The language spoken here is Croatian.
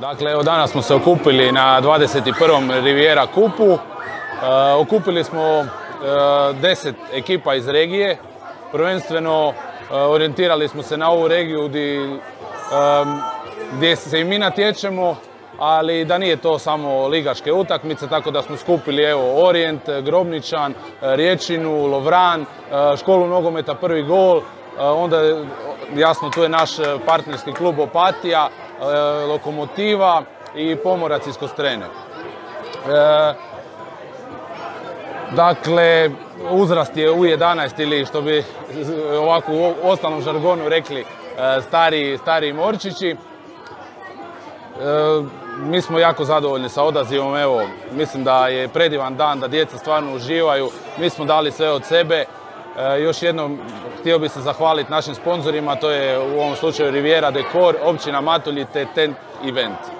Dakle, evo danas smo se okupili na 21. Riviera kupu. E, okupili smo e, deset ekipa iz regije. Prvenstveno e, orijentirali smo se na ovu regiju gdje se i mi natječemo, ali da nije to samo ligaške utakmice, tako da smo skupili evo Orijent, Grobničan, Riječinu, Lovran, školu nogometa Prvi gol, onda jasno tu je naš partnerski klub Opatija, Lokomotiva i Pomorac iz Kostrene. Dakle, uzrast je u 11 ili što bi ovako u ostalom žargonu rekli stari, stari morčići. Mi smo jako zadovoljni sa odazivom, evo, mislim da je predivan dan, da djeca stvarno uživaju. Mi smo dali sve od sebe. Još jednom htio bih se zahvaliti našim sponzorima, to je u ovom slučaju Riviera Dekor, općina Matulji te Tent Event.